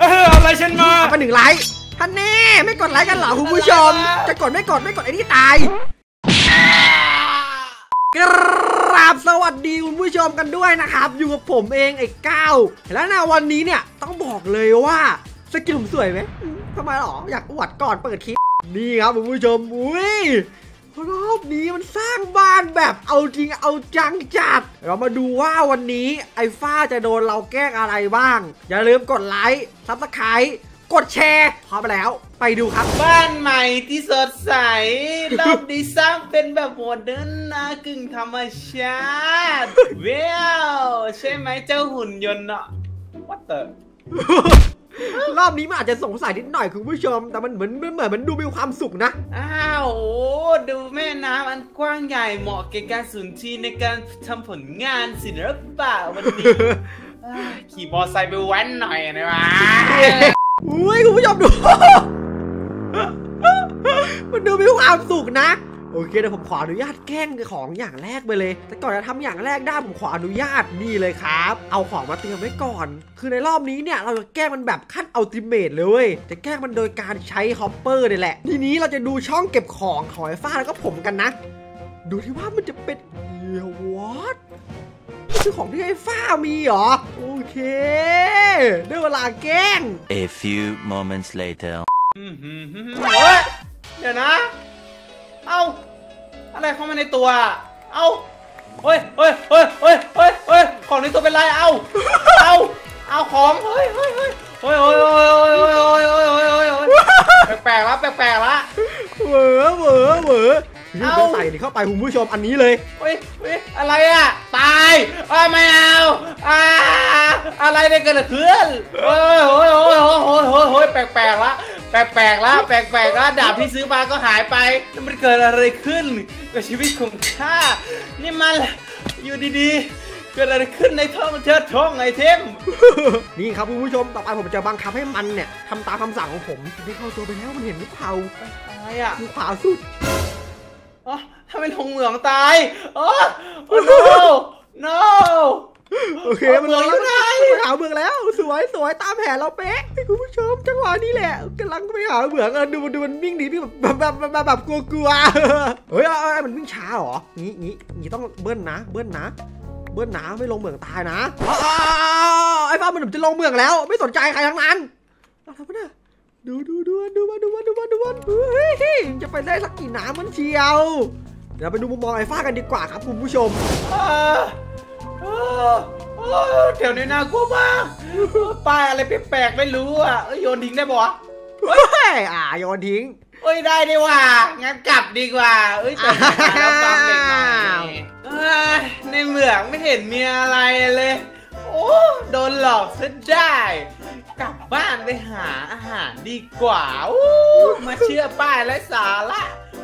เอออะไรฉันมาเอาไปหนึ่งไลค์ท่านแน่ไม่กดไลค์กันเหรอคุณผู้ชม จะกดไม่กดไม่กดไอ้นี่ตายกราบสวัสดีคุณผู้ชมกันด้วยนะครับ อยู่กับผมเองไอ้ก้าวและในวันนี้เนี่ยต้องบอกเลยว่าสกิลผมสวยไหมอืมทำไมหรออยากอวดก่อนเปิดคลิปนี่ครับคุณผู้ชมอุ้ย รอบนี้มันสร้างบ้านแบบเอาจริงเอาจังจัด เรามาดูว่าวันนี้ไอ้ฟ้าจะโดนเราแกล้งอะไรบ้าง อย่าลืมกด like subscribe กดแชร์พร้อมแล้วไปดูครับ บ้านใหม่ที่สดใสรอบดีสร้างเป็นแบบ modern นะกึ่งธรรมชาติว้าวใช่ไหมเจ้าหุ่นยนต์เนาะ What the รอบนี้มันอาจจะสงสัยนิดหน่อยคุณผู้ชม แต่มันเหมือนเหมือนมันดูมีความสุขนะ อ้าวโอ้ดูแม่น้ำอันกว้างใหญ่เหมาะแก่การสูนที่ในการทำผลงานศิลปะวันนี้อ่าขี่มอไซค์ไปแว้นหน่อยนะวะอุ้ยคุณผู้ชมดู มันดูมีความสุขนะ โอเคเดี๋ยวผมขออนุญาตแกล้งของอย่างแรกไปเลย แต่ก่อนจะทำอย่างแรกได้ผมขออนุญาตนี่เลยครับ เอาของมาเตรียมไว้ก่อน คือในรอบนี้เนี่ยเราจะแกล้งมันแบบขั้น ultimate เลยเว้ยจะแกล้งมันโดยการใช้ hopper นี่แหละ ทีนี้เราจะดูช่องเก็บของของไอ้ฟ้าแล้วก็ผมกันนะ ดูที่ว่ามันจะเป็นเฮียวอตนี่คือของที่ไอ้ฟ้ามีเหรอ โอเคได้เวลาแกล้ง A few moments later. อื้อหือหือหือเฮ้ยเดี๋ยวนะ เอ้า อะไรเข้ามาในตัว เอ้าเฮ้ยเฮ้ยเฮ้ยเฮ้ยเฮ้ยเฮ้ยของในตัวเป็นไร เอ้า เอ้า เอาของ เฮ้ยเฮ้ยเฮ้ยเฮ้ยเฮ้ยเฮ้ยเฮ้ยเฮ้ยเฮ้ยเฮ้ยเฮ้ยเฮ้ยแปลกๆละแปลกๆละเหวอเหวอเหวอยืดเอาใส่นี่เข้าไปคุณผู้ชมอันนี้เลยเฮ้ยเฮ้ยอะไรอะ ตายอ้าไม่เอาอ่าอะไรได้เกิดขึ้นเฮ้ยเฮ้ยเฮ้ยเฮ้ยเฮ้ยเฮ้ยเฮ้ยแปลกๆละ แปลกๆละแปลกๆละดาบที่ซื้อมาก็หายไปแล้วมันเกิดอะไรขึ้นกับชีวิตของข้านี่มันอยู่ดีๆ เกิดอะไรขึ้นในท้องเชิดท้องไอเทม นี่ครับคุณผู้ชมต่อไปผมจะบังคับให้มันเนี่ยทำตามคำสั่งของผมได้เข้าตัวไปแล้วมันเห็นหรือเปล่าอะไรอะดูขวาสุดอ๋อทำไมทงเหลืองตายอ๋อ no no โอเคเอามันเมืองอยู่ไหนไปหาเมืองแล้ว สวยสวยตามแผนเราเป๊ะให้คุณผู้ชมจังหวะนี้แหละกำลังไปหาเมืองเออดูมันดูมันวิ่งหนีพี่แบบแบบแบบแบบแบบกลัวกลัวๆเฮ้ยเอาเอามันวิ่งช้าเหรองี้งี้งี้ต้องเบิ้ลนะ เบิ้ลนะ เบิ้ลนะไม่ลงเมืองตายนะอ้าวไอ้ฟ้ามันจะลงเมืองแล้ว ไม่สนใจใครทั้งนั้นเอาทำไมเนี่ยดูดูดูดูมันดูมันดูมันดูมันเฮ้ยจะไปได้สักกี่น้ำมันเชียวเดี๋ยวไปดูมุมมองไอ้ฟ้ากันดีกว่าครับคุณผู้ชมอ่าอ่าอ่า แถวนี้น่ากลัวมากป้ายอะไรแปลกๆไม่รู้อะเอ้ยโยนทิ้งได้ปะวะเฮ้ยอ่าโยนทิ้งเอ้ยได้ดีว่างั้นกลับดีกว่าเอ้ยแต่หาแล้วฟังเด็กหน่อยเอ้ยในเมืองไม่เห็นมีอะไรเลย โอ้โดนหลอกซะได้ กลับบ้านไปหาอาหารดีกว่าอู้มาเชื่อป้ายและสาระอู้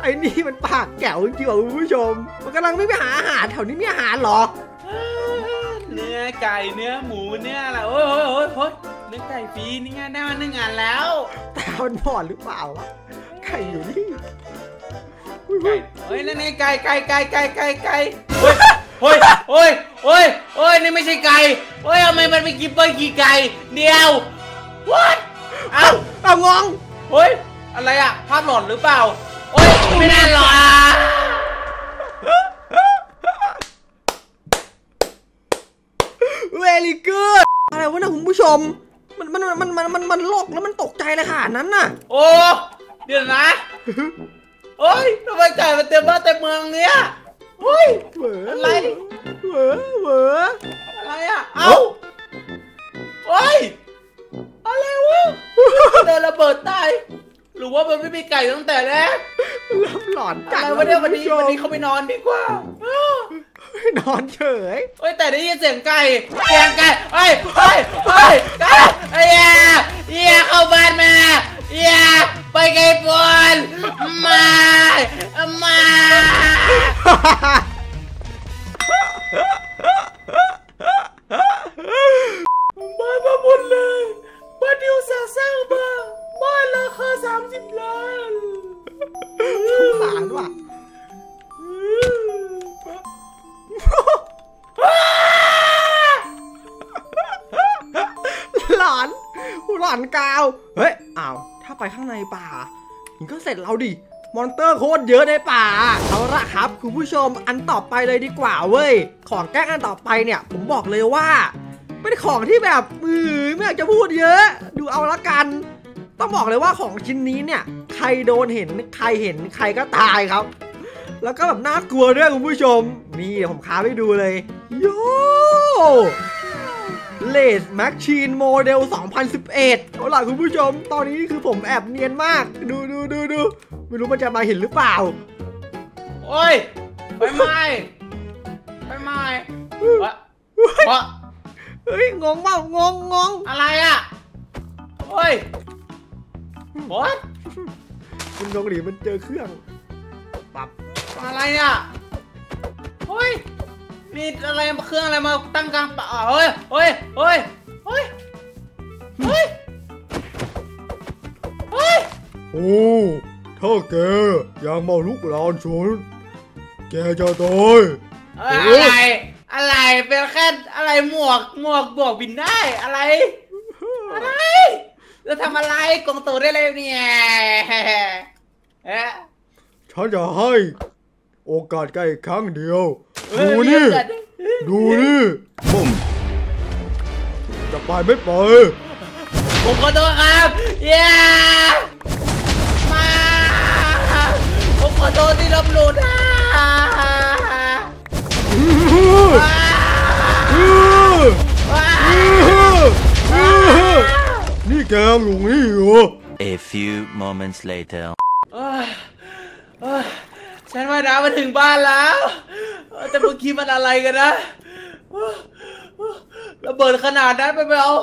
ไอ้นี่มันปากแก๋วจริงๆว่ะคุณผู้ชม มันกำลังไม่ไปหาอาหารแถวนี้มีอาหารเหรอ เนื้อไก่เนื้อหมูเนื้ออะไรโอ้ยโอ้ยโอ้ยโอ้ยเนื้อไก่ฟรีนี่ไงได้มาหนึ่งอันแล้วแต่มันบอดหรือเปล่าวะไข่อยู่นี่ไก่เฮ้ยนั่นไงไก่ไก่ไก่ไก่ไก่ไก่เฮ้ยเฮ้ยเฮ้ยเฮ้ยนี่ไม่ใช่ไก่เฮ้ยทำไมมันเป็นกิบเบิ้ลกี่ไก่เดียว what เอ้าเอางงเฮ้ย อะไรอะภาพหลอนหรือเปล่าเฮ้ยไม่น่าหลอนเวลี่กูดอะไรวะเนะคุณผู้ชม มันมันมันมันมันมันโลกแล้วมันตกใจเลยค่ะนั้นน่ะ โอ้เดี๋ยวนะเฮ้ยทำไมไก่มันเต็มบ้านเต็มเมืองเนี้ยเฮ้ยเหวออะไรเหวอเหวออะไรอะ เอ้าเฮ้ยอะไรวะเดินระเบิดตาย หรือว่ามันไม่มีไก่ตั้งแต่แรกเริ่มหลอนจัอะดไรวะเนี่ยวันนี้คุณวันผู้นี้ชเขาไปนอนดีกว่าอ้าวนอนเฉยเฮ้ยแต่ได้ยินเสียงไก่เสียงไก่เฮ้ยเฮ้ยเฮ้ยไก่เฮ้ยอย่าอย่าเข้าบ้านมาอย่าไปไกลปนมามา นกาว เฮ้ย อ้าว ถ้าไปข้างในป่ามันก็เสร็จเราดิ monster โคตรเยอะในป่า เอาละครับ คุณผู้ชม อันต่อไปเลยดีกว่าเว้ย ของแกล้งอันต่อไปเนี่ย ผมบอกเลยว่า เป็นของที่แบบมือไม่อยากจะพูดเยอะ ดูเอาละกัน ต้องบอกเลยว่าของชิ้นนี้เนี่ย ใครโดนเห็น ใครเห็น ใครก็ตายครับ แล้วก็แบบน่ากลัวด้วยคุณผู้ชม นี่เดี๋ยวผมค้าให้ดูเลย โย เลสแมชชีนโมเดล 2011 เอาล่ะคุณผู้ชม ตอนนี้คือผมแอบเนียนมาก ดูดูดูดูไม่รู้มันจะมาเห็นหรือเปล่า โอ้ยไฟไหม้ไฟไหม้วะวะเฮ้ย งงเปล่างงงงอะไรอะโอ้ย what คุณงงหรือมันเจอเครื่อง ปับอะไรอะเฮ้ย มีอะไรมาเครื่องอะไรมาตั้งกลางป่าเฮ้ยเฮ้ยเฮ้ยเฮ้ยเฮ้ยเฮ้ยโอ้ถ้าแกยังมาลุกลานชนแกจะตายอะไรอะไรเป็นแค่อะไรหมวกหมวกบวกบินได้อะไรอะไรจะทำอะไรกงตูได้เลยเนี่ยเอ๊ะฉันจะให้โอกาสแกอีกครั้งเดียวเอ้ย ดูนี่เดี๋ยวดูนี่บุ้มจะไปไม่ไปผมขอโทษครับเย้มาผมขอโทษที่ลบหลู่นะว้านี่แกงอยู่นี่เหรอ A few moments later. เอ้ยเอ้ยฉันว่าน้ำมาถึงบ้านแล้วเออ แต่เมื่อกี้มันอะไรกันนะระเบิดขนาดนั้นไปไปเอา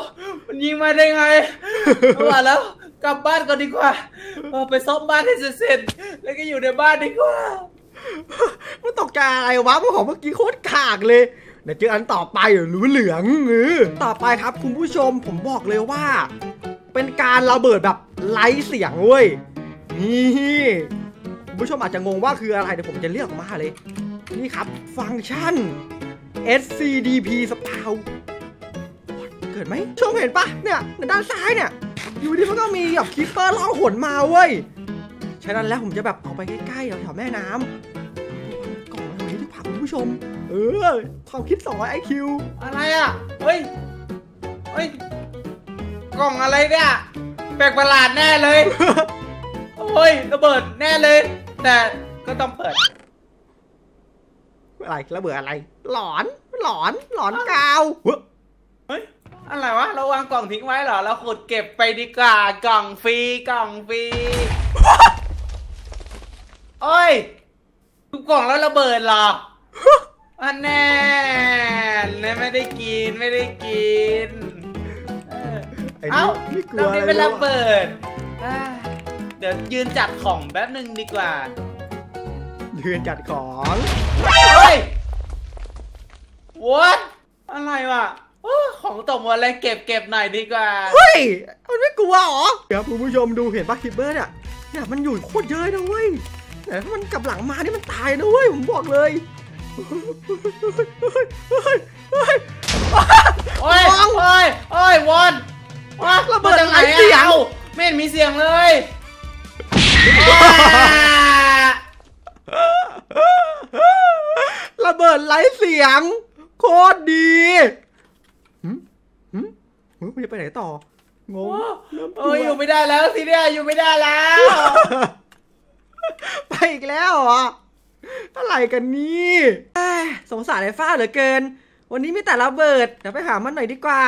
มันยิงมาได้ไงเอาว่าแล้ว กลับบ้านก่อนดีกว่าไปซ่อมบ้านให้เสร็จๆแล้วก็อยู่ในบ้านดีกว่า มันตกใจอะไรวะมันของเมื่อกี้โคตรขากเลยเดี๋ยวเจออันต่อไปหรอหรือเหลืองเออต่อไปครับคุณผู้ชมผมบอกเลยว่า เป็นการระเบิดแบบไร้เสียงเว้ยนี่คุณผู้ชมอาจจะงงว่าคืออะไรเดี๋ยวผมจะเรียกออกมาเลย นี่ครับฟังก์ชัน SCP spawn เกิดไหมชมเห็นปะเนี่ยในด้านซ้ายเนี่ย อยู่ดีมันก็มีแบบ creeper ล่องหนมาเว้ยฉะนั้นแล้วผมจะแบบเอาไปใกล้ๆแถวแม่น้ำกล่องอะไรที่ผักคุณผู้ชม เออความคิด200 IQ อะไรอะเฮ้ยเฮ้ยกล่องอะไรเนี่ยแปลกประหลาดแน่เลย โอ้ยระเบิดแน่เลย แต่ก็ต้องเปิด อะไรระเบิดอะไร หลอน หลอน หลอนกาวเฮ้ยเฮ้ยอะไรวะเราวางกล่องทิ้งไว้เหรอเราขุดเก็บไปดีกว่ากล่องฟรีกล่องฟรีโอ้ยทุกกล่องแล้วระเบิดเหรออันแน่เนี่ยไม่ได้กินไม่ได้กิน เออไอ้เอ้านี่นี่กลัเราวอะไรนี่เป็นระวะเบิดอ่าเดี๋ยวยืนจัดของแป๊บหนึ่งดีกว่า ยืนจัดของ เฮ้ย what อะไรวะโอ้ของตกหมดเลยเก็บเก็บหน่อยดีกว่า เฮ้ย มันไม่กลัวเหรอ เดี๋ยวคุณผู้ชมดูเห็นปะคิปเปอร์เนี่ยเนี่ยมันอยู่โคตรเยอะนะเว้ยแต่ถ้ามันกลับหลังมานี่มันตายนะเว้ยผมบอกเลยเฮ้ยเฮ้ยเฮ้ยโอ้ยระวังโอ้ยโอ้ยวอนว้าระเบิดมาจากไหนไร้เสียงอาไม่เห็นมีเสียงเลยอ่า ระเบิดไร้เสียง โคตรดีหืมหืมหืมมันจะไปไหนต่องงเริ่มกเอลัวออยู่ไม่ได้แล้วทีเนี้ยอยู่ไม่ได้แล้ว ไปอีกแล้วเหรออะไรกันนี่เอ้ยสงสารไอ้ฟ้าเหลือเกิน วันนี้มีแต่ระเบิดเดี๋ยวไปหามันหน่อยดีกว่า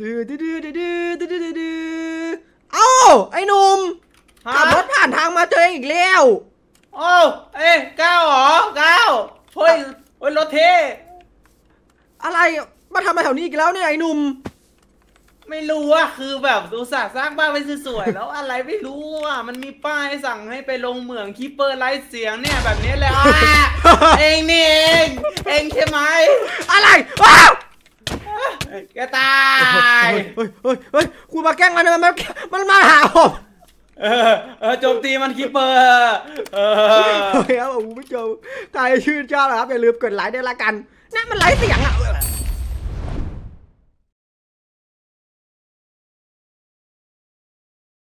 ดื้อดื้อดื้อดื้อดื้อดื้อดื้อดื้อเอ้าไอ้หนุ่มขับรถผ่านทางมาเจออีกแล้ว โอ้เอ้ยก้าวเหรอก้าว เฮ้ยเฮ้ยรถเท่อะไรมาทำอะไรแถวนี้อีกแล้วเนี่ยไอ้หนุ่มไม่รู้ว่าคือแบบอุตส่าห์สร้างบ้านไว้สวยๆแล้วอะไรไม่รู้อะมันมีป้ายสั่งให้ไปลงเหมือง creeper ไร้เสียงเนี่ยแบบนี้เลยอะเองนี่เองเองใช่ไหมอะไรว้าวแกตายเฮ้ยเฮ้ยเฮ้ยคุณมาแกล้งมันมันมันมันมาหาผม เออเออโจมตีมัน creeperเออเฮ้ยครับผมผู้ชมใครชื่นชอบนะครับอย่าลืมกดไลค์ด้วยละกันนะมันไลค์เสียงอะ